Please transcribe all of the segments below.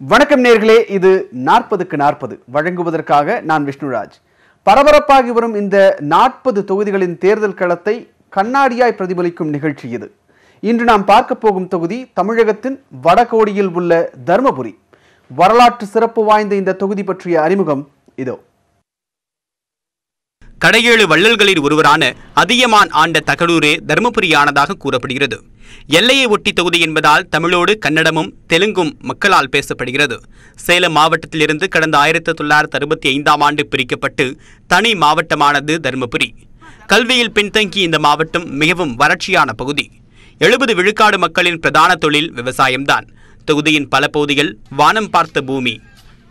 வணக்கம் நேர்களே இது நாற்பதுக்கு நாற்பது. வழங்குவதற்காக நான் விஷ்ணுராஜ். பரபரப்பாகி வரும் இந்த நாற்பது தொகுதிகளின் தேர்தல் களத்தை கண்ணாடியாய் பிரதிபலிக்கும் நிகழ்ச்சி இது. இன்று நாம் பார்க்க போகும் தொகுதி தமிழகத்தின் வடகோடியில் உள்ள தருமபுரி. வரலாற்று சிறப்பு வாய்ந்த இந்த தொகுதி பற்றிய அறிமுகம் இதோ. கடையேழு வள்ளல்களில் ஒருவரான அதியமான் ஆண்ட தகடூரே தருமபுரியானதாக கூறப்படுகிறது. எல்லையை ஒட்டி தொகுதி என்பதால் தமிழோடு கன்னடமும் தெலுங்கும் மக்களால் பேசப்படுகிறது. சேலம் மாவட்டத்திலிருந்து கடந்த ஆயிரத்தி தொள்ளாயிரத்தி அறுபத்தி ஐந்தாம் ஆண்டு பிரிக்கப்பட்டு தனி மாவட்டமானது தருமபுரி. கல்வியில் பின்தங்கிய இந்த மாவட்டம் மிகவும் வறட்சியான பகுதி. எழுபது விழுக்காடு மக்களின் பிரதான தொழில் விவசாயம்தான். தொகுதியின் பல பகுதிகள் வானம் பார்த்த பூமி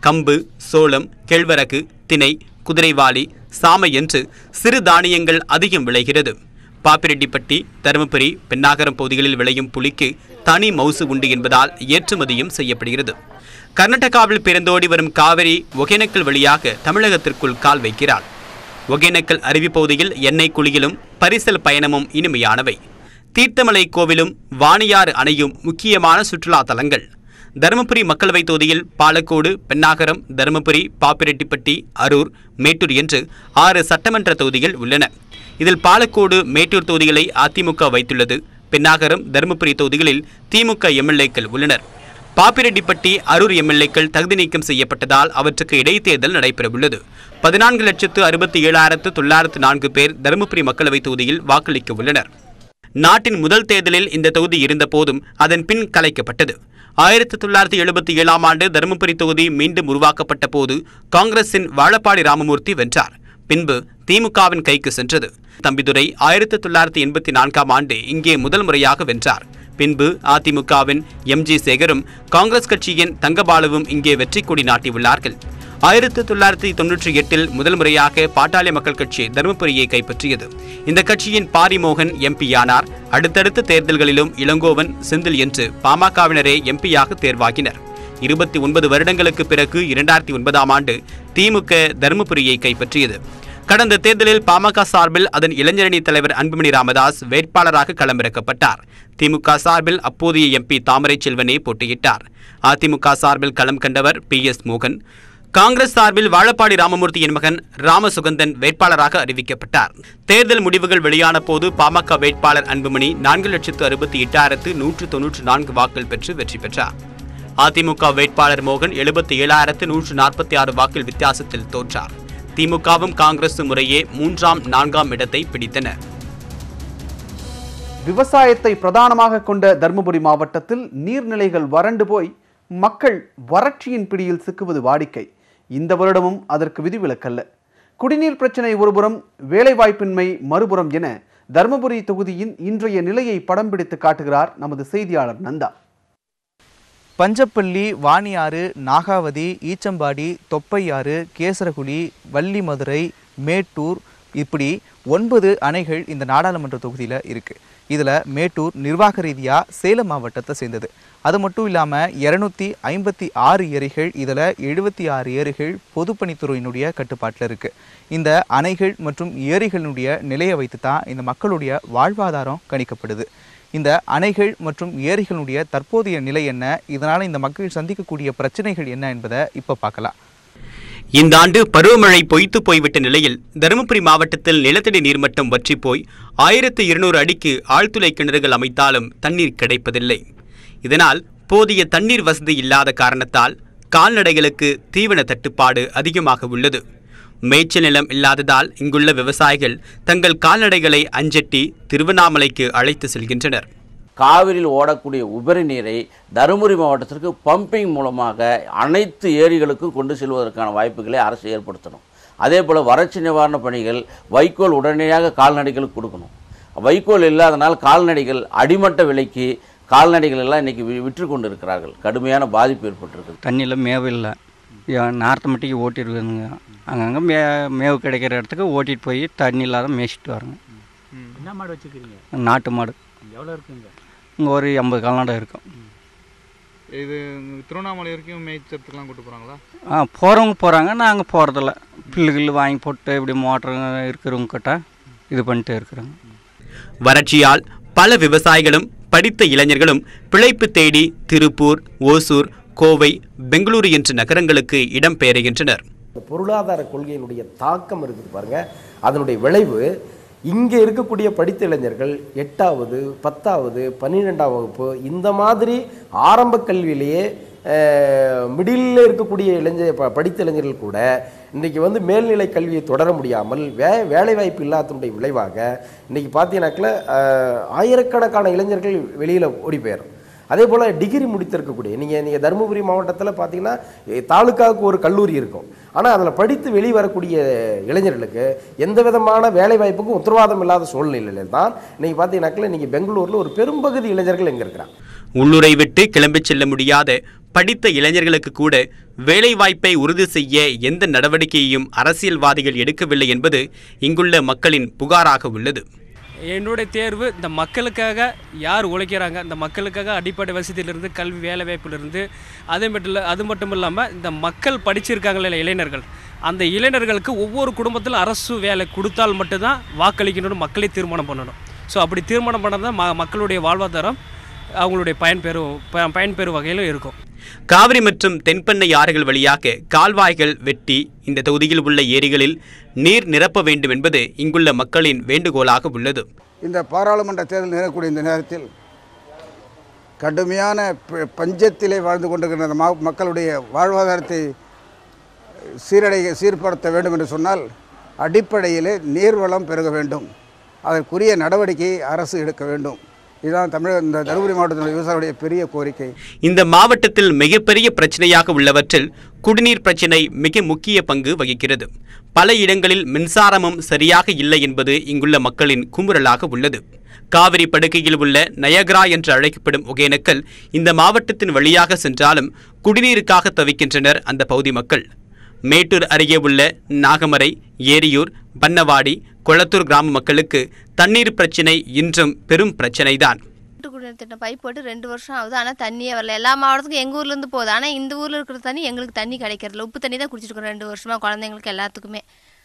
கம்பு சோளம் கேழ்வரகு திணை குதிரைவாலி சாமை என்று சிறு தானியங்கள் அதிகம் விளைகிறது. பாப்பிரெட்டிப்பட்டி தருமபுரி பெண்ணாகரம் பகுதிகளில் விளையும் புலிக்கு தனி மவுசு உண்டு என்பதால் ஏற்றுமதியும் செய்யப்படுகிறது. கர்நாடகாவில் பிறந்தோடி வரும் காவிரி ஒகேனக்கல் வழியாக தமிழகத்திற்குள் கால் வைக்கிறார். ஒகேனக்கல் அருவி பகுதியில் எண்ணெய் குளியலும் பரிசல் பயணமும் இனிமையானவை. தீர்த்தமலை கோவிலும் வாணியாறு அணையும் முக்கியமான சுற்றுலா தலங்கள். தருமபுரி மக்களவைத் தொகுதியில் பாலக்கோடு பெண்ணாகரம் தருமபுரி பாப்பிரெட்டிப்பட்டி அரூர் மேட்டூர் என்று ஆறு சட்டமன்ற தொகுதிகள் உள்ளன. இதில் பாலக்கோடு மேட்டூர் தொகுதிகளை அதிமுக வைத்துள்ளது. பெண்ணாகரம் தருமபுரி தொகுதிகளில் திமுக எம்எல்ஏக்கள் உள்ளனர். பாப்பிரெட்டிப்பட்டி அரூர் எம்எல்ஏக்கள் தகுதி நீக்கம் செய்யப்பட்டதால் அவற்றுக்கு இடைத்தேர்தல் நடைபெறவுள்ளது. பதினான்கு லட்சத்து அறுபத்தி ஏழாயிரத்து தொள்ளாயிரத்து நான்கு பேர் தருமபுரி மக்களவைத் தொகுதியில் வாக்களிக்க உள்ளனர். நாட்டின் முதல் தேர்தலில் இந்த தொகுதி இருந்தபோதும் அதன் பின் கலைக்கப்பட்டது. ஆயிரத்தி தொள்ளாயிரத்தி எழுபத்தி ஏழாம் ஆண்டு தருமபுரி தொகுதி மீண்டும் உருவாக்கப்பட்ட போது காங்கிரசின் வாழப்பாடி ராமமூர்த்தி வென்றார். பின்பு திமுகவின் கைக்கு சென்றது. தம்பிதுரை ஆயிரத்தி தொள்ளாயிரத்தி எண்பத்தி நான்காம் ஆண்டு இங்கே முதல் முறையாக வென்றார். பின்பு அதிமுகவின் எம். ஜி. சேகரும் காங்கிரஸ் கட்சியின் தங்கபாலுவும் இங்கே வெற்றி கொடி நாட்டியுள்ளார்கள். ஆயிரத்தி தொள்ளாயிரத்தி தொன்னூற்றி எட்டில் முதல் முறையாக பாட்டாளி மக்கள் கட்சி தருமபுரியை கைப்பற்றியது. இந்த கட்சியின் பாரிமோகன் எம்பியானார் அடுத்தடுத்த தேர்தல்களிலும் இளங்கோவன் செந்தில் என்று பாமகவினரே எம்பியாக தேர்வாகினர். இருபத்தி ஒன்பது வருடங்களுக்கு பிறகு இரண்டாயிரத்தி ஒன்பதாம் ஆண்டு திமுக தருமபுரியை கைப்பற்றியது. கடந்த தேர்தலில் பாமக சார்பில் அதன் இளைஞரணி தலைவர் அன்புமணி ராமதாஸ் வேட்பாளராக களமிறக்கப்பட்டார். திமுக சார்பில் அப்போதைய எம்பி தாமரை செல்வனே போட்டியிட்டார். அதிமுக சார்பில் களம் கண்டவர் பி எஸ் மோகன். காங்கிரஸ் சார்பில் வாழப்பாடி ராமமூர்த்தியின் மகன் ராமசுகந்தன் வேட்பாளராக அறிவிக்கப்பட்டார். தேர்தல் முடிவுகள் வெளியான போது பாமக வேட்பாளர் அன்புமணி நான்கு லட்சத்து அறுபத்தி எட்டாயிரத்து நூற்று தொன்னூற்று நான்கு வாக்குகள் பெற்று வெற்றி பெற்றார். அதிமுக வேட்பாளர் மோகன் எழுபத்தி ஏழாயிரத்து நூற்று நாற்பத்தி ஆறு வாக்கில் வித்தியாசத்தில் தோற்றார் திமுகவும் காங்கிரசும் முறையே மூன்றாம் நான்காம் இடத்தை பிடித்தன. விவசாயத்தை பிரதானமாக கொண்ட தருமபுரி மாவட்டத்தில் நீர்நிலைகள் வறண்டு போய் மக்கள் வறட்சியின் பிடியில் சிக்குவது வாடிக்கை. இந்த வருடமும் அதற்கு விதிவிலக்கல்ல. குடிநீர் பிரச்சனை ஒருபுறம் வேலைவாய்ப்பின்மை மறுபுறம் என தருமபுரி தொகுதியின் இன்றைய நிலையை படம் பிடித்து காட்டுகிறார் நமது செய்தியாளர் நந்தா. பஞ்சப்பள்ளி வாணியாறு நாகாவதி ஈச்சம்பாடி தொப்பையாறு கேசரகுழி வள்ளிமதுரை மேட்டூர் இப்படி ஒன்பது அணைகள் இந்த நாடாளுமன்ற தொகுதியில் இருக்குது இதில் மேட்டூர் நிர்வாக ரீதியாக சேலம் மாவட்டத்தை சேர்ந்தது. அது மட்டும் இல்லாமல் இரநூத்தி ஐம்பத்தி ஆறு ஏரிகள் இதில் எழுபத்தி ஆறு ஏரிகள் பொதுப்பணித்துறையினுடைய கட்டுப்பாட்டில் இருக்குது இந்த அணைகள் மற்றும் ஏரிகளினுடைய நிலையை வைத்து தான் இந்த மக்களுடைய வாழ்வாதாரம் கணிக்கப்படுது. இந்த அணைகள் மற்றும் ஏரிகளுடைய தற்போதைய நிலை என்ன? இதனால் இந்த மக்கள் சந்திக்கக்கூடிய பிரச்சனைகள் என்ன என்பதை இப்போ பார்க்கலாம். இந்த ஆண்டு பருவமழை பொய்த்து போய்விட்ட நிலையில் தருமபுரி மாவட்டத்தில் நிலத்தடி நீர்மட்டம் வற்றிப்போய் போய் ஆயிரத்து இருநூறு அடிக்கு ஆழ்துளை கிணறுகள் அமைத்தாலும் தண்ணீர் கிடைப்பதில்லை. இதனால் போதிய தண்ணீர் வசதி இல்லாத காரணத்தால் கால்நடைகளுக்கு தீவன தட்டுப்பாடு அதிகமாக உள்ளது. மேய்ச்சல் நிலம் இல்லாததால் இங்குள்ள விவசாயிகள் தங்கள் கால்நடைகளை அஞ்செட்டி திருவண்ணாமலைக்கு அழைத்து செல்கின்றனர். காவிரியில் ஓடக்கூடிய உபரி நீரை தருமபுரி மாவட்டத்திற்கு பம்பிங் மூலமாக அனைத்து ஏரிகளுக்கும் கொண்டு செல்வதற்கான வாய்ப்புகளை அரசு ஏற்படுத்தணும். அதே போல் வறட்சி நிவாரண பணிகள் வைக்கோல் உடனடியாக கால்நடைகளுக்கு கொடுக்கணும். வைக்கோல் இல்லாதனால் கால்நடைகள் அடிமட்ட விலைக்கு கால்நடைகள் எல்லாம் இன்றைக்கி விற்று கொண்டு இருக்கிறார்கள் கடுமையான பாதிப்பு ஏற்பட்டிருக்கு தண்ணியில் மேவு இல்லை. நார்த்த மட்டிக்கு ஓட்டிருக்குதுங்க அங்கங்கே மே மேவு கிடைக்கிற இடத்துக்கு ஓட்டிகிட்டு போய் தண்ணி இல்லாத மேய்ச்சிட்டு வரோங்க. என்ன மாடு வச்சுக்கிறீங்க? நாட்டு மாடு. எவ்வளோ இருக்குங்க? இங்கே ஒரு எண்பது கால்நடை இருக்கும். இது திருவண்ணாமலை வரைக்கும் மேய்ச்சத்துக்கெலாம் கூட்டு போகிறாங்களா ஆ போகிறவங்க போகிறாங்க நாங்கள் போகிறதில்ல பில்லு கில்லு வாங்கி போட்டு இப்படி மோட்டருங்க இருக்கிறவங்க கிட்ட இது பண்ணிட்டு இருக்கிறோங்க. வறட்சியால் பல விவசாயிகளும் படித்த இளைஞர்களும் பிழைப்பு தேடி திருப்பூர் ஓசூர் கோவை பெங்களூரு என்ற நகரங்களுக்கு இடம்பெயர்கின்றனர். பொருளாதார கொள்கையினுடைய தாக்கம் இருக்குது பாருங்க. அதனுடைய விளைவு இங்கே இருக்கக்கூடிய படித்த இளைஞர்கள் எட்டாவது பத்தாவது பன்னிரெண்டாம் வகுப்பு இந்த மாதிரி ஆரம்ப கல்வியிலேயே மிடில் இருக்கக்கூடிய இளைஞர் ப- படித்த இளைஞர்கள் கூட இன்றைக்கி வந்து மேல்நிலை கல்வியை தொடர முடியாமல் வே வேலைவாய்ப்பு இல்லாதனுடைய விளைவாக இன்றைக்கி பார்த்தீங்கன்னாக்கில் ஆயிரக்கணக்கான இளைஞர்கள் வெளியில் ஓடி போயிடும் அதே போல் டிகிரி முடித்திருக்கக்கூடிய நீங்கள் நீங்கள் தருமபுரி மாவட்டத்தில் பார்த்தீங்கன்னா தாலுக்காவுக்கு ஒரு கல்லூரி இருக்கும். ஆனால் அதில் படித்து வெளியே வரக்கூடிய இளைஞர்களுக்கு எந்த விதமான வேலை வாய்ப்புக்கும் உத்தரவாதம் இல்லாத சூழ்நிலையில் தான் நீங்கள் பார்த்தீங்கன்னாக்கில் நீங்கள் பெங்களூரில் ஒரு பெரும்பகுதி இளைஞர்கள் எங்கே இருக்கிறாங்க. உள்ளூரை விட்டு கிளம்பிச் செல்ல முடியாத படித்த இளைஞர்களுக்கு கூட வேலைவாய்ப்பை உறுதி செய்ய எந்த நடவடிக்கையையும் அரசியல்வாதிகள் எடுக்கவில்லை என்பது இங்குள்ள மக்களின் புகாராக உள்ளது. என்னுடைய தேர்வு இந்த மக்களுக்காக யார் உழைக்கிறாங்க இந்த மக்களுக்காக அடிப்படை வசதியிலிருந்து கல்வி வேலைவாய்ப்பிலிருந்து அதே மட்டும் இல்லை அது மட்டும் இல்லாமல் இந்த மக்கள் படிச்சிருக்காங்களே இளைஞர்கள். அந்த இளைஞர்களுக்கு ஒவ்வொரு குடும்பத்தில் அரசு வேலை கொடுத்தால் மட்டும்தான் வாக்களிக்கணும்னு மக்களே தீர்மானம் பண்ணணும். ஸோ அப்படி தீர்மானம் பண்ணால் தான் மக்களுடைய வாழ்வாதாரம் அவங்களுடைய பயன்பெறும் பயன்பெறும் வகையிலும் இருக்கும். காவிரி மற்றும் தென்பெண்ணை ஆறுகள் வழியாக கால்வாய்கள் வெட்டி இந்த தொகுதியில் உள்ள ஏரிகளில் நீர் நிரப்ப வேண்டும் என்பது இங்குள்ள மக்களின் வேண்டுகோளாக உள்ளது. இந்த பாராளுமன்ற தேர்தல் நிகழக்கூடிய இந்த நேரத்தில் கடுமையான பஞ்சத்திலே வாழ்ந்து கொண்டிருக்கிற மக்களுடைய வாழ்வாதாரத்தை சீரடைய சீர்படுத்த வேண்டும் என்று சொன்னால் அடிப்படையிலே நீர்வளம் பெருக வேண்டும். அதற்குரிய நடவடிக்கையை அரசு எடுக்க வேண்டும். இதுதான் தமிழக இந்த தருமபுரி மாவட்டத்தில் விவசாயிகளுடைய பெரிய கோரிக்கை. இந்த மாவட்டத்தில் மிகப்பெரிய பிரச்சனையாக உள்ளவற்றில் குடிநீர் பிரச்சினை மிக முக்கிய பங்கு வகிக்கிறது. பல இடங்களில் மின்சாரமும் சரியாக இல்லை என்பது இங்குள்ள மக்களின் குமுறலாக உள்ளது. காவிரி படுகையில் உள்ள நயகரா என்று அழைக்கப்படும் ஒகேனக்கல் இந்த மாவட்டத்தின் வழியாக சென்றாலும் குடிநீருக்காக தவிக்கின்றனர் அந்த பகுதி மக்கள். மேட்டூர் அருகே உள்ள நாகமரை ஏரியூர் பன்னவாடி கொளத்தூர் கிராம மக்களுக்கு தண்ணீர் பிரச்சினை இன்றும் பெரும் பிரச்சினைதான். கூட்டு குடிநீர் திட்டம் பைப் போட்டு ரெண்டு வருஷம் ஆகுது. ஆனால் தண்ணியே வரல. எல்லா மாவட்டத்துக்கும் எங்கள் ஊர்லேருந்து போகுது. ஆனால் இந்த ஊரில் இருக்கிற தண்ணி எங்களுக்கு தண்ணி கிடைக்கிறதில்ல. உப்பு தண்ணி தான் குடிச்சிட்டு இருக்கோம் ரெண்டு வருஷமாக குழந்தைங்களுக்கு எல்லாத்துக்குமே.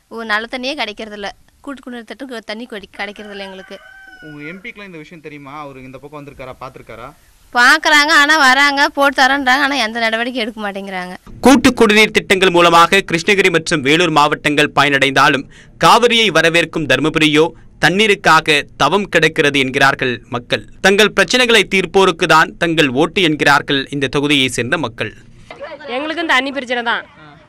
ஓ, நல்ல தண்ணியே கிடைக்கிறதில்ல. கூட்டு குடிநீர் திட்டம் தண்ணி கொடி- கிடைக்கிறதில்ல எங்களுக்கு. உங்கள் எம்பிக்கெலாம் இந்த விஷயம் தெரியுமா? அவர் இந்த பக்கம் வந்திருக்காரா? பார்த்துருக்காரா பார்க்குறாங்க ஆனால் வராங்க போட்டு தரேன்றாங்க ஆனால் எந்த நடவடிக்கை எடுக்க மாட்டேங்கிறாங்க. கூட்டு குடிநீர் திட்டங்கள் மூலமாக கிருஷ்ணகிரி மற்றும் வேலூர் மாவட்டங்கள் பயனடைந்தாலும் காவிரியை வரவேற்கும் தருமபுரியோ தண்ணீருக்காக தவம் கிடக்கிறது என்கிறார்கள் மக்கள். தங்கள் பிரச்சனைகளை தீர்ப்போருக்கு தான் தங்கள் ஓட்டு என்கிறார்கள் இந்த தொகுதியை சேர்ந்த மக்கள். எங்களுக்கும் தண்ணி பிரச்சனை தான்.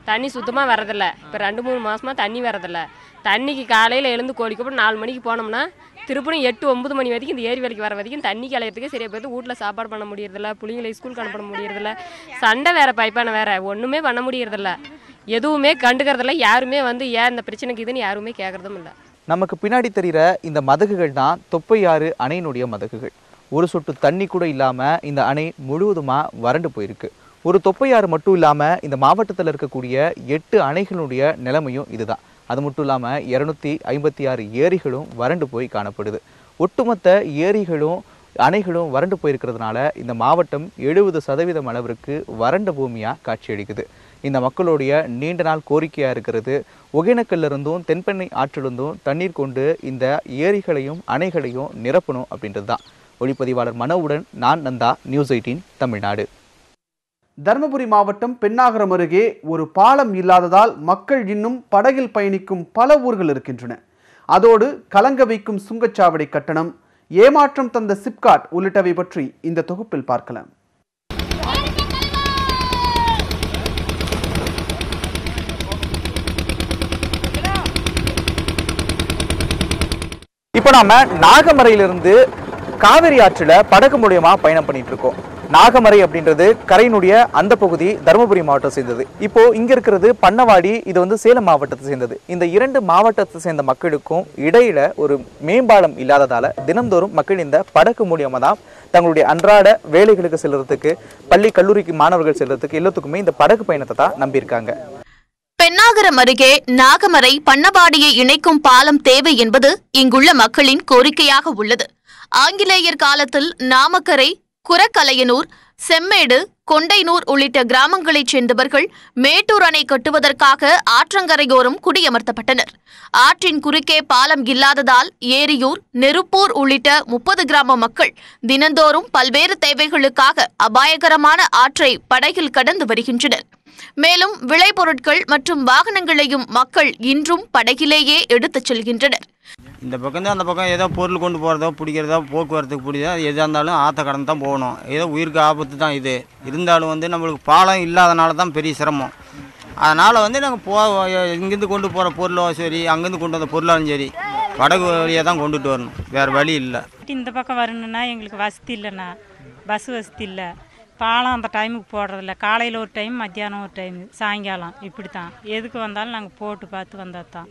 தண்ணி சுத்தமாக வரதில்ல இப்போ ரெண்டு மூணு மாசமா தண்ணி வரதில்ல தண்ணிக்கு காலையில் எழுந்து கோழிக்கப்புறம் நாலு மணிக்கு போனோம்னா திருப்பணும் எட்டு ஒன்பது மணி வரைக்கும் இந்த ஏரி வேலைக்கு வர வரைக்கும் தண்ணி கலையிறதுக்கு சரியாக போயிடுது. வீட்டில் சாப்பாடு பண்ண முடியறதில்ல பிள்ளைங்களை ஸ்கூலுக்கு அனுப்ப முடியறதில்ல. சண்டை வேற பைப்பான வேற. ஒன்றுமே பண்ண முடியறதில்ல. எதுவுமே கண்டுக்கிறதில்ல. யாருமே வந்து ஏன் இந்த பிரச்சனைக்கு இதுன்னு யாருமே கேட்கறதும் இல்லை. நமக்கு பின்னாடி தெரிகிற இந்த மதகுகள் தான் தொப்பையாறு அணையினுடைய மதகுகள். ஒரு சொட்டு தண்ணி கூட இல்லாமல் இந்த அணை முழுவதுமாக வறண்டு போயிருக்கு. ஒரு தொப்பையாறு மட்டும் இல்லாமல் இந்த மாவட்டத்தில் இருக்கக்கூடிய எட்டு அணைகளுடைய நிலைமையும் இதுதான். அது மட்டும் இல்லாமல் இரநூத்தி ஐம்பத்தி ஆறு ஏரிகளும் வறண்டு போய் காணப்படுது. ஒட்டுமொத்த ஏரிகளும் அணைகளும் வறண்டு போயிருக்கிறதுனால இந்த மாவட்டம் எழுபது சதவீதம் அளவிற்கு வறண்ட பூமியாக காட்சியளிக்குது. இந்த மக்களுடைய நீண்ட நாள் கோரிக்கையாக இருக்கிறது ஒகேனக்கல்ல இருந்தும் தென்பெண்ணை ஆற்றிலிருந்தும் தண்ணீர் கொண்டு இந்த ஏரிகளையும் அணைகளையும் நிரப்பணும் அப்படின்றது தான் ஒளிப்பதிவாளர் மனவுடன் நான் நந்தா நியூஸ் எயிட்டீன் தமிழ்நாடு. தருமபுரி மாவட்டம் பெண்ணாகரம் அருகே ஒரு பாலம் இல்லாததால் மக்கள் இன்னும் படகில் பயணிக்கும் பல ஊர்கள் இருக்கின்றன. அதோடு கலங்க வைக்கும் சுங்கச்சாவடி கட்டணம் ஏமாற்றம் தந்த சிப்காட் உள்ளிட்டவை பற்றி இந்த தொகுப்பில் பார்க்கலாம். இப்போ நாம நாகமரையிலிருந்து காவிரி ஆற்றில் படகு மூலியமா பயணம் பண்ணிட்டு இருக்கோம். நாகமரை அப்படின்றது கரையினுடைய அந்த பகுதி தருமபுரி மாவட்டம் சேர்ந்தது. இப்போ இங்க இருக்கிறது பண்ணவாடி இது வந்து சேலம் மாவட்டத்தை சேர்ந்தது. இந்த இரண்டு மாவட்டத்தை சேர்ந்த மக்களுக்கும் இடையில ஒரு மேம்பாலம் இல்லாததால தினந்தோறும் மக்கள் இந்த படகு மூலியமா தான் தங்களுடைய அன்றாட வேலைகளுக்கு செல்றதுக்கு பள்ளி கல்லூரிக்கு மாணவர்கள் செல்றதுக்கு எல்லாத்துக்குமே இந்த படகு பயணத்தை தான் நம்பியிருக்காங்க. பெண்ணாகரம் அருகே நாகமரை பண்ணவாடியை இணைக்கும் பாலம் தேவை என்பது இங்குள்ள மக்களின் கோரிக்கையாக உள்ளது. ஆங்கிலேயர் காலத்தில் நாமக்கரை குரக்கலையனூர் செம்மேடு கொண்டைனூர் உள்ளிட்ட கிராமங்களைச் சேர்ந்தவர்கள் மேட்டூர் அணை கட்டுவதற்காக ஆற்றங்கரையோரம் குடியமர்த்தப்பட்டனர். ஆற்றின் குறுக்கே பாலம் இல்லாததால் ஏரியூர் நெருப்பூர் உள்ளிட்ட முப்பது கிராம மக்கள் தினந்தோறும் பல்வேறு தேவைகளுக்காக அபாயகரமான ஆற்றை படகில் கடந்து வருகின்றனர். மேலும் விளைபொருட்கள் மற்றும் வாகனங்களையும் மக்கள் இன்றும் படகிலேயே எடுத்துச் செல்கின்றனர். இந்த பக்கம் அந்த பக்கம் ஏதோ பொருள் கொண்டு போகிறதோ பிடிக்கிறதோ போக்குவரத்துக்கு பிடிக்கிறதோ எதாக இருந்தாலும் ஆற்ற கடந்து தான் போகணும். ஏதோ உயிருக்கு ஆபத்து தான் இது. இருந்தாலும் வந்து நம்மளுக்கு பாலம் இல்லாதனால தான் பெரிய சிரமம். அதனால் வந்து நாங்கள் போ இங்கேருந்து கொண்டு போகிற பொருளோ சரி அங்கேருந்து கொண்டு வந்த பொருளாலும் சரி படகு வழியாக தான் கொண்டுட்டு வரணும். வேறு வழி இல்லை. இந்த பக்கம் வரணுன்னா எங்களுக்கு வசதி இல்லைண்ணா. பஸ் வசதி இல்லை. பாலம் அந்த டைமுக்கு போடுறதில்ல. காலையில் ஒரு டைம் மத்தியானம் ஒரு டைம் சாயங்காலம். இப்படி தான் எதுக்கு வந்தாலும் நாங்கள் போட்டு பார்த்து வந்தால் தான்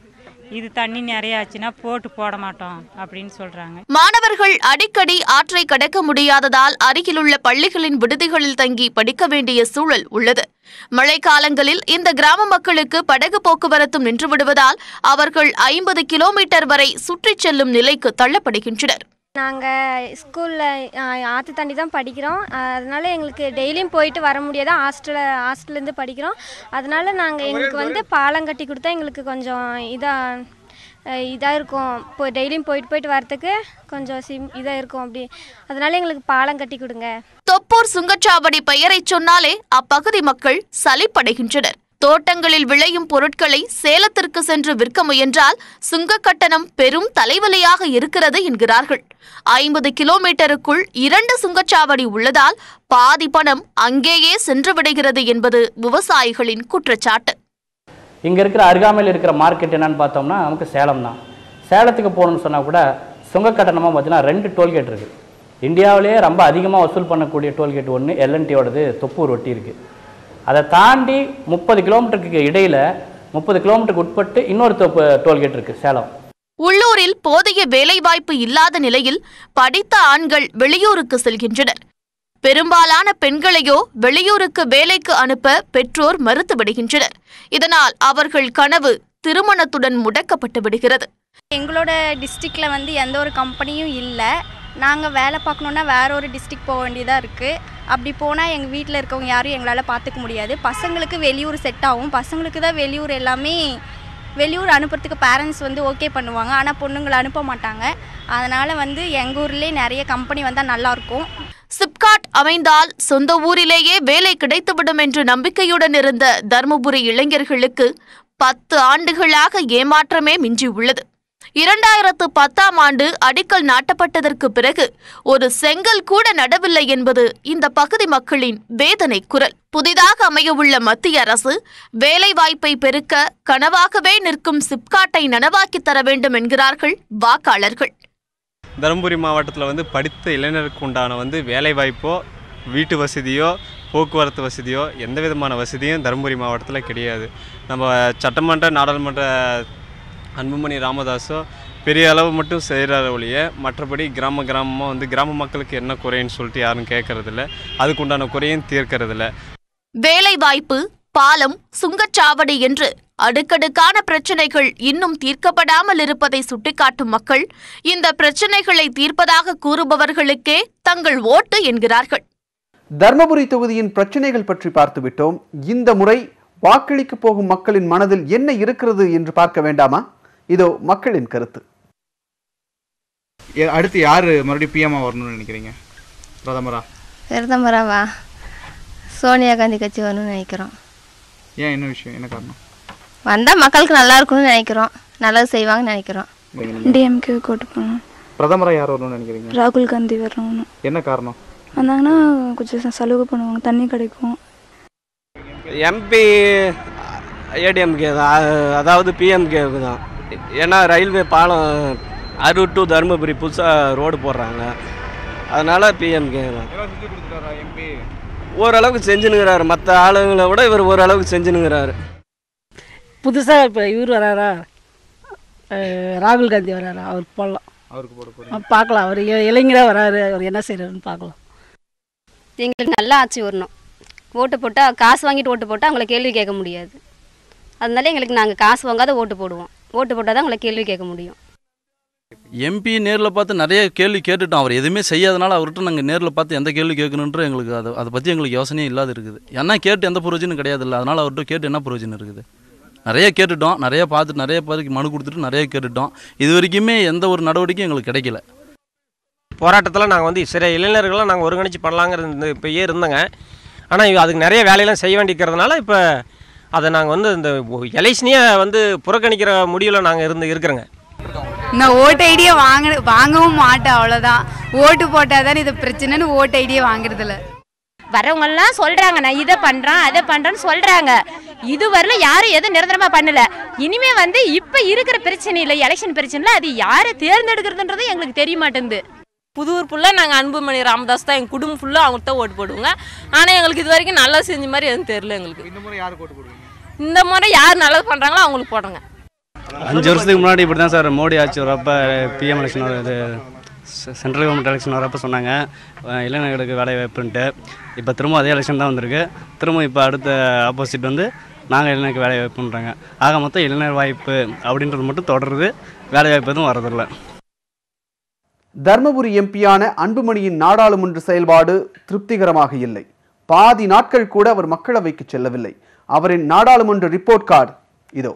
இது தண்ணி நிறைய ஆச்சுன்னா போட்டு போட மாட்டோம் அப்படின்னு சொல்றாங்க. மாணவர்கள் அடிக்கடி ஆற்றை கடக்க முடியாததால் அருகிலுள்ள பள்ளிகளின் விடுதிகளில் தங்கி படிக்க வேண்டிய சூழல் உள்ளது. மழைக்காலங்களில் இந்த கிராம மக்களுக்கு படகு போக்குவரத்தும் நின்றுவிடுவதால் அவர்கள் ஐம்பது கிலோமீட்டர் வரை சுற்றிச் செல்லும் நிலைக்கு தள்ளப்படுகின்றனர். நாங்கள் ஸ்கூலில் ஆற்று தாண்டி தான் படிக்கிறோம். அதனால எங்களுக்கு டெய்லியும் போயிட்டு வர முடியாது. ஹாஸ்டலில் ஹாஸ்டல்லேருந்து படிக்கிறோம். அதனால நாங்கள் எங்களுக்கு வந்து பாலம் கட்டி கொடுத்தா எங்களுக்கு கொஞ்சம் இதாக இதாக இருக்கும். இப்போ டெய்லியும் போயிட்டு போயிட்டு வரத்துக்கு கொஞ்சம் சிம் இதாக இருக்கும் அப்படி. அதனால எங்களுக்கு பாலம் கட்டி கொடுங்க. தொப்பூர் சுங்கச்சாவடி பெயரைச் சொன்னாலே அப்பகுதி மக்கள் சலிப்படைகின்றனர். தோட்டங்களில் விளையும் பொருட்களை சேலத்திற்கு சென்று விற்க முயன்றால் சுங்க கட்டணம் பெரும் தலைவலியாக இருக்கிறது என்கிறார்கள். ஐம்பது கிலோமீட்டருக்குள் இரண்டு சுங்கச்சாவடி உள்ளதால் பாதி பணம் அங்கேயே சென்று விடுகிறது என்பது விவசாயிகளின் குற்றச்சாட்டு. இங்கே இருக்கிற அருகாமையில் இருக்கிற மார்க்கெட் என்னன்னு பார்த்தோம்னா நமக்கு சேலம் தான். சேலத்துக்கு போகணும்னு சொன்னால் கூட சுங்க கட்டணமாக பார்த்தீங்கன்னா ரெண்டு டோல்கேட் இருக்குது இந்தியாவிலேயே ரொம்ப அதிகமாக வசூல் பண்ணக்கூடிய டோல்கேட் ஒன்று எல்என்டியோடது தொப்பூர் ஒட்டி இருக்குது அதை தாண்டி முப்பது கிலோமீட்டருக்கு இடையில் முப்பது கிலோமீட்டருக்கு உட்பட்டு இன்னொரு டோல்கேட் இருக்குது சேலம். உள்ளூரில் போதிய வேலைவாய்ப்பு இல்லாத நிலையில் படித்த ஆண்கள் வெளியூருக்கு செல்கின்றனர். பெரும்பாலான பெண்களையோ வெளியூருக்கு வேலைக்கு அனுப்ப பெற்றோர் மறுத்து விடுகின்றனர். இதனால் அவர்கள் கனவு திருமணத்துடன் முடக்கப்பட்டு விடுகிறது. எங்களோட டிஸ்ட்ரிக்டில் வந்து எந்த ஒரு கம்பெனியும் இல்லை. நாங்கள் வேலை பார்க்கணுன்னா வேற ஒரு டிஸ்ட்ரிக் போக வேண்டியதாக இருக்குது அப்படி போனால் எங்கள் வீட்டில் இருக்கவங்க யாரும் எங்களால் பார்த்துக்க முடியாது. பசங்களுக்கு வெளியூர் செட் ஆகும். பசங்களுக்கு தான் வெளியூர் எல்லாமே வெளியூர் அனுப்புறதுக்கு பேரண்ட்ஸ் வந்து ஓகே பண்ணுவாங்க. ஆனால் பொண்ணுங்களை அனுப்ப மாட்டாங்க. அதனால் வந்து எங்கள் ஊர்லேயே நிறைய கம்பெனி வந்தால் நல்லாயிருக்கும் சிப்காட் அமைந்தால் சொந்த ஊரிலேயே வேலை கிடைத்துவிடும் என்று நம்பிக்கையுடன் இருந்த தருமபுரி இளைஞர்களுக்கு பத்து ஆண்டுகளாக ஏமாற்றமே மிஞ்சியுள்ளது இரண்டாயிரத்து பத்தாம் ஆண்டு அடிக்கல் நாட்டப்பட்டதற்கு பிறகு ஒரு செங்கல் கூட நடவில்லை என்பது இந்த பகுதி மக்களின் வேதனை குரல் புதிதாக அமையவுள்ள மத்திய அரசு வேலைவாய்ப்பை பெருக்க கனவாகவே நிற்கும் சிப்காட்டை நனவாக்கி தர வேண்டும் என்கிறார்கள் வாக்காளர்கள். தருமபுரி மாவட்டத்தில் வந்து படித்த இளைஞருக்கு உண்டான வந்து வேலைவாய்ப்போ வீட்டு வசதியோ போக்குவரத்து வசதியோ எந்த விதமான வசதியும் தருமபுரி மாவட்டத்தில் கிடையாது. நம்ம சட்டமன்ற நாடாளுமன்ற அன்புமணி ராமதாஸோ பெரிய அளவு மட்டும் செய்கிறார ஒழிய மற்றபடி கிராம கிராமமாக வந்து கிராம மக்களுக்கு என்ன குறைன்னு சொல்லிட்டு யாரும் கேட்கறதில்ல அதுக்கு உண்டான குறையும் தீர்க்கறதில்ல. வேலைவாய்ப்பு பாலம் சுங்கச்சாவடி என்று அடுக்கடுக்கான பிரச்சனைகள் இன்னும் தீர்க்கப்படாமல் இருப்பதை சுட்டிக்காட்டும் மக்கள் இந்த பிரச்சனைகளை தீர்ப்பதாக கூறுபவர்களுக்கே தங்கள் ஓட்டு என்கிறார்கள். தர்மபுரி தொகுதியின் பிரச்சனைகள் பற்றி பார்த்துவிட்டோம் இந்த முறை வாக்களிக்க போகும் மக்களின் மனதில் என்ன இருக்கிறது என்று பார்க்க வேண்டாமா? இதோ மக்களின் கருத்து. அடுத்து யார் மறுபடியும் பிஎம்ஆ வரணும்னு நினைக்கிறீங்க? பிரதமரா? பிரதமராவா? சோனியா காந்தி கட்சி வரணும்னு நினைக்கிறோம். ஏன் என்ன விஷயம்? என்ன காரணம்? வந்தால் மக்களுக்கு நல்லா இருக்கணும்னு நினைக்கிறோம். நல்லது செய்வாங்கன்னு நினைக்கிறோம். டிஎம்கே ஓட்டு பண்ணணும் பிரதமராக யார் வரணும்னு நினைக்கிறீங்க? ராகுல் காந்தி வரணும் என்ன காரணம்? வந்தாங்கன்னா கொஞ்சம் சலுகை பண்ணுவாங்க தண்ணி கிடைக்கும். எம்பி ஏடிஎம்கே தான். அதாவது பிஎம்கேவுக்கு தான். ஏன்னா ரயில்வே பாலம் அரூர் டு தருமபுரி புதுசாக ரோடு போடுறாங்க. அதனால் பிஎம்கே ஓரளவுக்கு செஞ்சுனுங்கிறாரு மற்ற ஆளுங்களை விட இவர் ஓரளவுக்கு செஞ்சுனுங்கிறாரு புதுசாக இப்போ இவர் வராரா? ராகுல் காந்தி வராரா? அவருக்கு போடலாம். அவருக்கு போட பார்க்கலாம். அவர் இளைஞராக வராரு. அவர் என்ன செய்கிறாருன்னு பார்க்கலாம். எங்களுக்கு நல்ல ஆட்சி வரணும். ஓட்டு போட்டால் காசு வாங்கிட்டு ஓட்டு போட்டால் அவங்கள கேள்வி கேட்க முடியாது. அதனால எங்களுக்கு நாங்கள் காசு வாங்காத ஓட்டு போடுவோம். ஓட்டு போட்டால் தான் அவங்கள கேள்வி கேட்க முடியும். எம்பி நேரில் பார்த்து நிறைய கேள்வி கேட்டுட்டோம். அவர் எதுவுமே செய்யாதனால அவர்கிட்ட நாங்கள் நேரில் பார்த்து எந்த கேள்வி கேட்கணுன்ற எங்களுக்கு அதை அதை பற்றி எங்களுக்கு யோசனையே இல்லாத இருக்குது. ஏன்னா கேட்டு எந்த பிரயோஜனம் கிடையாது இல்லை. அதனால் அவர்கிட்ட கேட்டு என்ன பிரயோஜனம் இருக்குது? நிறைய கேட்டுட்டோம். நிறைய பார்த்துட்டு நிறைய பேருக்கு மனு கொடுத்துட்டு நிறைய கேட்டுட்டோம். இது வரைக்குமே எந்த ஒரு நடவடிக்கையும் எங்களுக்கு கிடைக்கல. போராட்டத்தில் நாங்கள் வந்து சில இளைஞர்கள்லாம் நாங்கள் ஒருங்கிணைச்சு பண்ணலாங்கிறது இப்போயே இருந்தோங்க. ஆனால் அதுக்கு நிறைய வேலையெல்லாம் செய்ய வேண்டியிருக்கிறதுனால இப்போ அதை நாங்கள் வந்து இந்த எலெக்ஷனையே வந்து புறக்கணிக்கிற முடிவில் நாங்கள் இருந்து இருக்கிறோங்க. நான் ஓட்டு ஐடியா வாங்க வாங்கவும் மாட்டேன் அவ்வளோதான் ஓட்டு போட்டால் தான் இது பிரச்சனைன்னு ஓட்டு ஐடியா வாங்குறதில்ல. வரவங்கெல்லாம் சொல்றாங்க நான் இதை பண்றேன் அதை பண்றேன்னு சொல்றாங்க. இதுவரையிலும் யாரும் எதுவும் நிரந்தரமா பண்ணல. இனிமே வந்து இப்ப இருக்கிற பிரச்சனையில எலெக்ஷன் பிரச்சனைல அது யாரை தேர்ந்தெடுக்கிறதுன்றது எங்களுக்கு தெரிய மாட்டேங்குது. புதூர் ஃபுல்லாக நாங்கள் அன்புமணி ராமதாஸ் தான் எங்கள் குடும்பம் ஃபுல்லாக அவங்கள்ட்ட தான் ஓட்டு போடுவோங்க. ஆனால் எங்களுக்கு இது வரைக்கும் நல்லா செஞ்ச மாதிரி எதுவும் தெரியல எங்களுக்கு. இந்த முறை யாருக்கு ஓட்டு போடுவீங்க? இந்த முறை யார் நல்லது பண்ணுறாங்களோ அவங்களுக்கு போடுங்க. அஞ்சு வருஷத்துக்கு முன்னாடி இப்படி தான் சார் மோடி ஆட்சி வரப்ப பிஎம் எலெக்ஷன் இது செ- சென்ட்ரல் கவர்மெண்ட் எலெக்ஷன் வரப்போ சொன்னாங்க. இளைஞர்களுக்கு வேலை வாய்ப்புன்ட்டு இப்போ திரும்ப அதே எலெக்ஷன் தான் வந்திருக்கு. திரும்ப இப்போ அடுத்த ஆப்போசிட் வந்து நாங்கள் இளைஞருக்கு வேலை வாய்ப்புன்றாங்க ஆக மொத்தம் இளைஞர் வாய்ப்பு அப்படின்றது மட்டும் தொடருது. வேலை வாய்ப்பு எதுவும் வரதில்லை தர்மபுரி எம்பியான அன்புமணியின் நாடாளுமன்ற செயல்பாடு திருப்திகரமாக இல்லை. பாதி நாட்கள் கூட அவர் மக்களவைக்கு செல்லவில்லை. அவரின் நாடாளுமன்ற ரிப்போர்ட் கார்டு இதோ.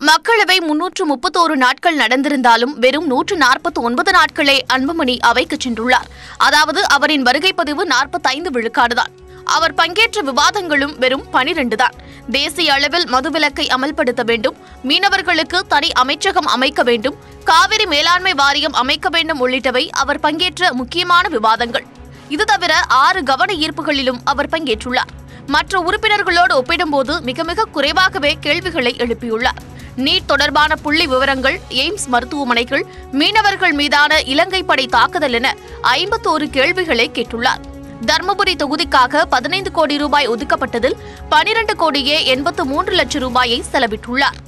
மக்களவை முன்னூற்று முப்பத்தோரு நாட்கள் நடந்திருந்தாலும் வெறும் நூற்று நாற்பத்தி ஒன்பது நாட்களே அன்புமணி அவைக்கு சென்றுள்ளார். அதாவது அவரின் வருகை பதிவு நாற்பத்தைந்து விழுக்காடுதான். அவர் பங்கேற்ற விவாதங்களும் வெறும் பனிரெண்டு தான் தேசிய அளவில் மதுவிலக்கை அமல்படுத்த வேண்டும் மீனவர்களுக்கு தனி அமைச்சகம் அமைக்க வேண்டும் காவிரி மேலாண்மை வாரியம் அமைக்க வேண்டும் உள்ளிட்டவை அவர் பங்கேற்ற முக்கியமான விவாதங்கள். இது தவிர ஆறு கவன ஈர்ப்புகளிலும் அவர் பங்கேற்றுள்ளார். மற்ற உறுப்பினர்களோடு ஒப்பிடும்போது மிக மிக குறைவாகவே கேள்விகளை எழுப்பியுள்ளார். நீட் தொடர்பான புள்ளி விவரங்கள் எய்ம்ஸ் மருத்துவமனைகள் மீனவர்கள் மீதான இலங்கை படை தாக்குதல் என ஐம்பத்தோரு கேள்விகளை கேட்டுள்ளார். தர்மபுரி தொகுதிக்காக பதினைந்து கோடி ரூபாய் ஒதுக்கப்பட்டதில் பனிரண்டு கோடியே எண்பத்து மூன்று லட்சம் ரூபாயை செலவிட்டுள்ளார்.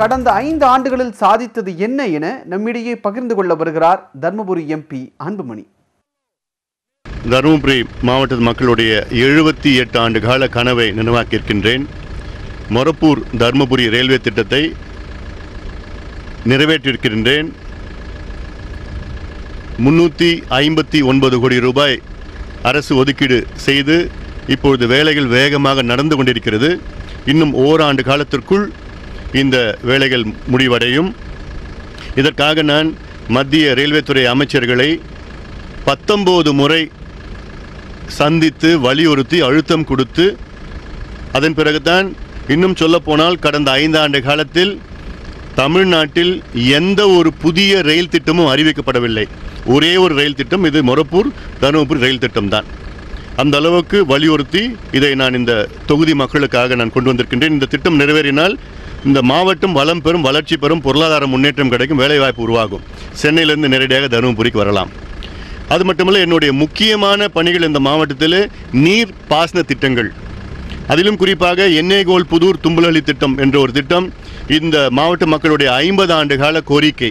கடந்த ஐந்து ஆண்டுகளில் சாதித்தது என்ன என நம்மிடையே பகிர்ந்து கொள்ள வருகிறார் தர்மபுரி எம்பி அன்புமணி. தருமபுரி மாவட்ட மக்களுடைய எழுபத்தி எட்டு ஆண்டு கால கனவை நினைவாக்கியிருக்கின்றேன். மொரப்பூர் தருமபுரி ரயில்வே திட்டத்தை நிறைவேற்றியிருக்கின்றேன். முன்னூற்றி ஐம்பத்தி ஒன்பது கோடி ரூபாய் அரசு ஒதுக்கீடு செய்து இப்பொழுது வேலைகள் வேகமாக நடந்து கொண்டிருக்கிறது. இன்னும் ஓராண்டு காலத்திற்குள் இந்த வேலைகள் முடிவடையும். இதற்காக நான் மத்திய ரயில்வே துறை அமைச்சர்களை பத்தொம்போது முறை சந்தித்து வலியுறுத்தி அழுத்தம் கொடுத்து அதன் பிறகுதான் இன்னும் சொல்லப்போனால் கடந்த ஐந்தாண்டு காலத்தில் தமிழ்நாட்டில் எந்த ஒரு புதிய ரயில் திட்டமும் அறிவிக்கப்படவில்லை. ஒரே ஒரு ரயில் திட்டம் இது மொரப்பூர் தருமபுரி ரயில் திட்டம் தான் அந்த அளவுக்கு வலியுறுத்தி இதை நான் இந்த தொகுதி மக்களுக்காக நான் கொண்டு வந்திருக்கின்றேன். இந்த திட்டம் நிறைவேறினால் இந்த மாவட்டம் வளம் பெறும் வளர்ச்சி பெறும் பொருளாதார முன்னேற்றம் கிடைக்கும் வேலைவாய்ப்பு உருவாகும். சென்னையிலேருந்து நேரடியாக தருமபுரிக்கு வரலாம். அது மட்டுமல்ல என்னுடைய முக்கியமான பணிகள் இந்த மாவட்டத்தில் நீர் பாசன திட்டங்கள். அதிலும் குறிப்பாக எண்ணெய்கோல் புதூர் தும்பலி திட்டம் என்ற ஒரு திட்டம் இந்த மாவட்ட மக்களுடைய ஐம்பது ஆண்டு கால கோரிக்கை.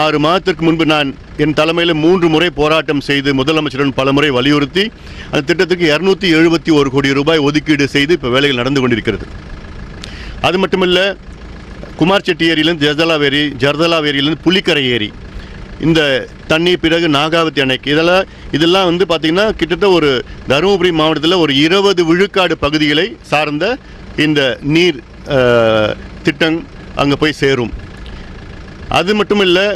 ஆறு மாதத்திற்கு முன்பு நான் என் தலைமையில் மூன்று முறை போராட்டம் செய்து முதலமைச்சருடன் பலமுறை வலியுறுத்தி அந்த திட்டத்துக்கு இரநூத்தி எழுபத்தி ஒரு கோடி ரூபாய் ஒதுக்கீடு செய்து இப்போ வேலைகள் நடந்து கொண்டிருக்கிறது. அது மட்டுமல்ல குமார் செட்டி ஏரியிலேருந்து ஜர்தலா ஏரி ஜர்தலா ஏரியிலேருந்து புலிக்கரை ஏரி. இந்த தண்ணி பிறகு நாகாவதி அணைக்கு இதெல்லாம் இதெல்லாம் வந்து பார்த்திங்கன்னா கிட்டத்தட்ட ஒரு தருமபுரி மாவட்டத்தில் ஒரு இருபது விழுக்காடு பகுதிகளை சார்ந்த இந்த நீர் திட்டம் அங்கே போய் சேரும். அது மட்டும் இல்லை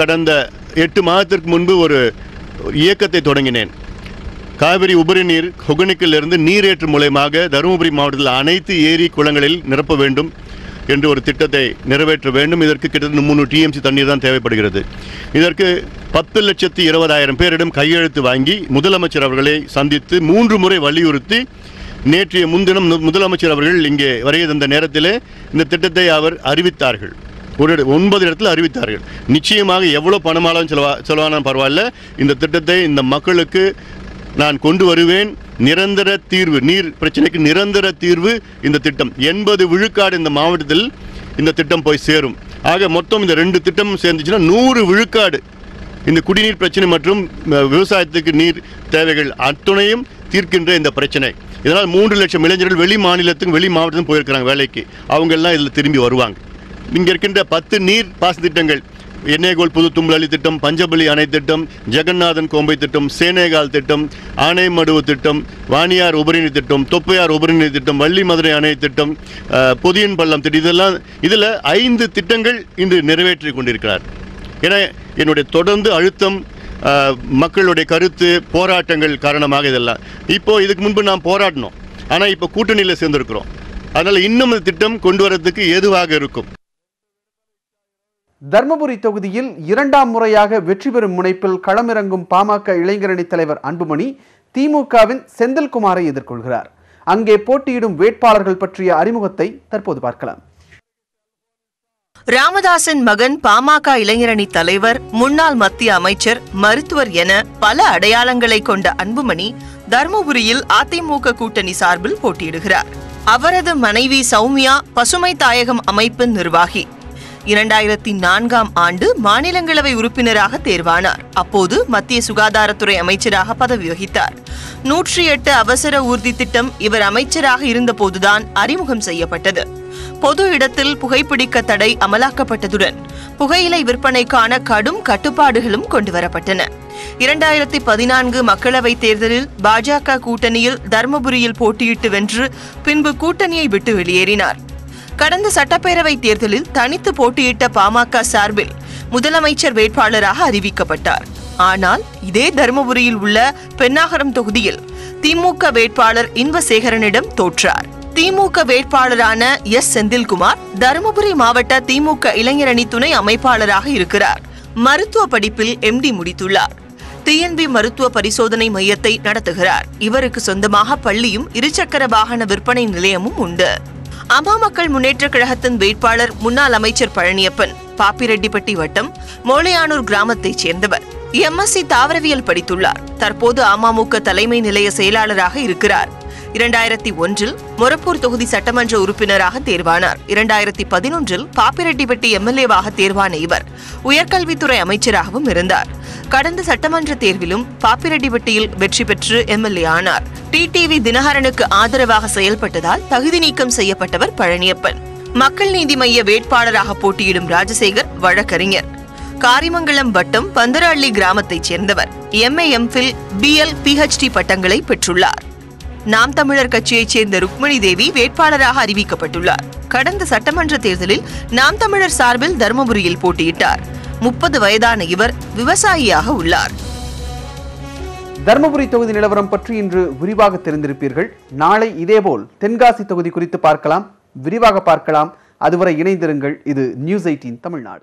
கடந்த எட்டு மாதத்திற்கு முன்பு ஒரு இயக்கத்தை தொடங்கினேன். காவிரி உபரி நீர் ஒகேனக்கலிலிருந்து நீரேற்று மூலயமாக தருமபுரி மாவட்டத்தில் அனைத்து ஏரி குளங்களில் நிரப்ப வேண்டும் என்று ஒரு திட்டத்தை நிறைவேற்ற வேண்டும். இதற்கு கிட்டத்தட்ட மூணு டிஎம்சி தண்ணீர் தான் தேவைப்படுகிறது. இதற்கு பத்து லட்சத்தி இருபதாயிரம் பேரிடம் கையெழுத்து வாங்கி முதலமைச்சர் அவர்களை சந்தித்து மூன்று முறை வலியுறுத்தி நேற்றைய முன்தினம் மு- முதலமைச்சர் அவர்கள் இங்கே வரைய தந்த நேரத்திலே இந்த திட்டத்தை அவர் அறிவித்தார்கள். ஒரு ஒன்பது இடத்துல அறிவித்தார்கள். நிச்சயமாக எவ்வளோ பணமாலும் செலவா செலவானாலும் பரவாயில்ல. இந்த திட்டத்தை இந்த மக்களுக்கு நான் கொண்டு வருவேன் நிரந்தர தீர்வு நீர் பிரச்சனைக்கு நிரந்தர தீர்வு இந்த திட்டம். எண்பது விழுக்காடு இந்த மாவட்டத்தில் இந்த திட்டம் போய் சேரும். ஆக மொத்தம் இந்த ரெண்டு திட்டமும் சேர்ந்துச்சுன்னா நூறு விழுக்காடு. இந்த குடிநீர் பிரச்சனை மற்றும் விவசாயத்துக்கு நீர் தேவைகள் அத்துணையும் தீர்க்கின்ற இந்த பிரச்சனை. இதனால் மூன்று லட்சம் இளைஞர்கள் வெளி மாநிலத்துக்கும் வெளி மாவட்டத்துக்கும் போயிருக்கிறாங்க வேலைக்கு. அவங்கெல்லாம் இதில் திரும்பி வருவாங்க. இங்கே இருக்கின்ற பத்து நீர் பாச திட்டங்கள் எண்ணெய்கோல் புது தும்பலி திட்டம் பஞ்சபலி அணை திட்டம் ஜெகநாதன் கோம்பை திட்டம் சேனேகால் திட்டம் ஆனைமடுவு திட்டம் வாணியார் உபரிநீர் திட்டம் தொப்பையார் உபரிநீர் திட்டம் வள்ளி மதுரை அணை திட்டம் புதியன் பொதியன் பள்ளம் திட்டம் இதெல்லாம் இதில் ஐந்து திட்டங்கள் இன்று நிறைவேற்றி கொண்டிருக்கிறார். என என்னுடைய தொடர்ந்து அழுத்தம் மக்களுடைய கருத்து போராட்டங்கள் காரணமாக இதெல்லாம். இப்போ இதுக்கு முன்பு நாம் போராடினோம். ஆனால் இப்போ கூட்டணியில் சேர்ந்திருக்கிறோம். அதனால் இன்னும் இந்த திட்டம் கொண்டு வரதுக்கு ஏதுவாக இருக்கும். தர்மபுரி தொகுதியில் இரண்டாம் முறையாக வெற்றி பெறும் முனைப்பில் களமிறங்கும் பாமக இளைஞரணி தலைவர் அன்புமணி திமுகவின் செந்தில்குமாரை எதிர்கொள்கிறார். அங்கே போட்டியிடும் வேட்பாளர்கள் பற்றிய அறிமுகத்தை தற்போது பார்க்கலாம். ராமதாசன் மகன் பாமக இளைஞரணி தலைவர் முன்னாள் மத்திய அமைச்சர் மருத்துவர் என பல அடையாளங்களை கொண்ட அன்புமணி தர்மபுரியில் அதிமுக கூட்டணி சார்பில் போட்டியிடுகிறார். அவரது மனைவி சௌமியா பசுமை தாயகம் அமைப்பின் நிர்வாகி. இரண்டாயிரத்தி நான்காம் ஆண்டு மாநிலங்களவை உறுப்பினராக தேர்வானார். அப்போது மத்திய சுகாதாரத்துறை அமைச்சராக பதவி வகித்தார் நூற்றி எட்டு அவசர ஊர்தி திட்டம் இவர் அமைச்சராக இருந்தபோதுதான் அறிமுகம் செய்யப்பட்டது. பொது இடத்தில் புகைப்பிடிக்க தடை அமலாக்கப்பட்டதுடன் புகையிலை விற்பனைக்கான கடும் கட்டுப்பாடுகளும் கொண்டுவரப்பட்டன. இரண்டாயிரத்தி பதினான்கு மக்களவைத் தேர்தலில் பாஜக கூட்டணியில் தர்மபுரியில் போட்டியிட்டு வென்று பின்பு கூட்டணியை விட்டு வெளியேறினார். கடந்த சட்டப்பேரவைத் தேர்தலில் தனித்து போட்டியிட்ட பாமக சார்பில் முதலமைச்சர் வேட்பாளராக அறிவிக்கப்பட்டார். ஆனால் இதே தருமபுரியில் உள்ள பென்னாகரம் தொகுதியில் திமுக வேட்பாளர் இன்பசேகரனிடம் தோற்றார். திமுக வேட்பாளரான எஸ். செந்தில்குமார் தருமபுரி மாவட்ட திமுக இளைஞரணி துணை அமைப்பாளராக இருக்கிறார். மருத்துவ படிப்பில் எம்டி முடித்துள்ளார். டிஎன்பி மருத்துவ பரிசோதனை மையத்தை நடத்துகிறார். இவருக்கு சொந்தமாக பள்ளியும் இருசக்கர வாகன விற்பனை நிலையமும் உண்டு. அம்மா மக்கள் முன்னேற்ற கழகத்தின் வேட்பாளர் முன்னாள் அமைச்சர் பழனியப்பன் பாப்பிரெட்டிப்பட்டி வட்டம் மோளையானூர் கிராமத்தைச் சேர்ந்தவர். எம்எஸ்சி தாவரவியல் படித்துள்ளார். தற்போது அமமுக தலைமை நிலைய செயலாளராக இருக்கிறார். இரண்டாயிரத்தி ஒன்றில் மொரப்பூர் தொகுதி சட்டமன்ற உறுப்பினராக தேர்வானார். இரண்டாயிரத்தி பதினொன்றில் பாப்பிரெட்டிப்பட்டி எம்எல்ஏவாக தேர்வான இவர் உயர்கல்வித்துறை அமைச்சராகவும் இருந்தார். கடந்த சட்டமன்ற தேர்விலும் பாப்பிரெட்டிப்பட்டியில் வெற்றி பெற்று எம்எல்ஏ ஆனார். டிடிவி தினகரனுக்கு ஆதரவாக செயல்பட்டதால் தகுதி நீக்கம் செய்யப்பட்டவர் பழனியப்பன். மக்கள் நீதி மைய வேட்பாளராக போட்டியிடும் ராஜசேகர் வழக்கறிஞர். காரிமங்கலம் வட்டம் பந்தரஅள்ளி கிராமத்தைச் சேர்ந்தவர். எம்ஏ எம்ஃபில் பிஎல் பிஹெச்டி பட்டங்களை பெற்றுள்ளார். நாம் தமிழர் கட்சியைச் சேர்ந்த ருக்மணி தேவி வேட்பாளராக அறிவிக்கப்பட்டுள்ளார். கடந்த சட்டமன்ற தேர்தலில் நாம் தமிழர் சார்பில் தருமபுரியில் போட்டியிட்டார். முப்பது வயதான இவர் விவசாயியாக உள்ளார். தர்மபுரி தொகுதி நிலவரம் பற்றி இன்று விரிவாக தெரிந்திருப்பீர்கள். நாளை இதேபோல் தென்காசி தொகுதி குறித்து பார்க்கலாம். விரிவாக பார்க்கலாம். அதுவரை இணைந்திருங்கள். இது நியூஸ் எயிட்டீன் தமிழ்நாடு.